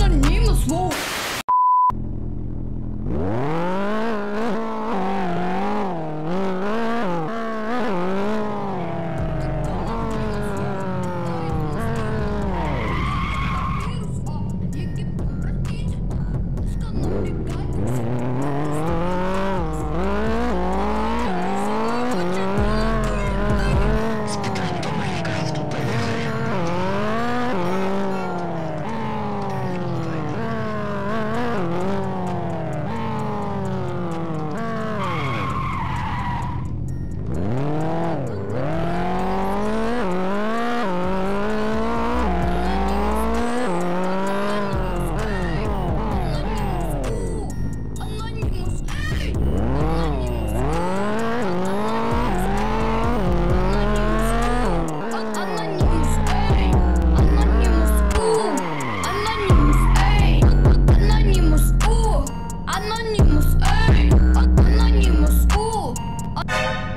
Anonymous, wow. Bye.